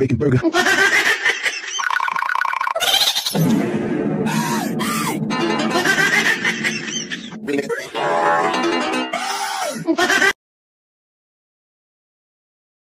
bacon burger. really?